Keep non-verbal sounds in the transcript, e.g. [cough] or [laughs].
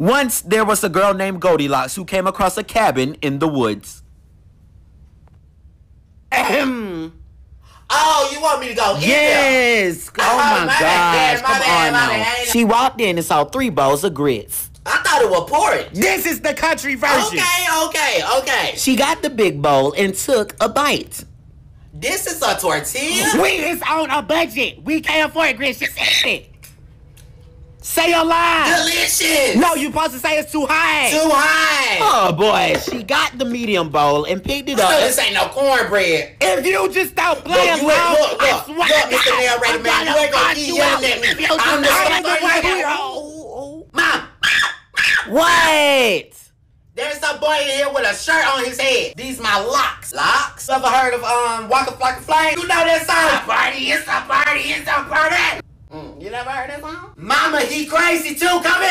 Once there was a girl named Goldilocks who came across a cabin in the woods. Ahem. Oh, you want me to go? Yes. [laughs] Oh my, my gosh. bad, Come bad, on now. She walked in and saw three bowls of grits. I thought it was porridge. This is the country version. Okay, okay, okay. She got the big bowl and took a bite. This is a tortilla. We is on a budget. We can't afford grits. Just eat it. Say your line. Delicious. No, you supposed to say it's too high. Too high. Oh boy, she got the medium bowl and picked it up. this ain't no cornbread. If you just stop Look, playing you ain't, along, look, I look, swear look, to Mr. God, Narrator, I'm man, you gonna ain't gonna keep yelling at me. I'm just same play way the you way- are. Oh, Mom, oh. What? there's a boy in here with a shirt on his head. These my locks. Locks? Ever heard of um Waka Flocka Flame? You know that song? Party, it's a party, it's a party. Mm, you never heard that song? Mama, he crazy too. Come here.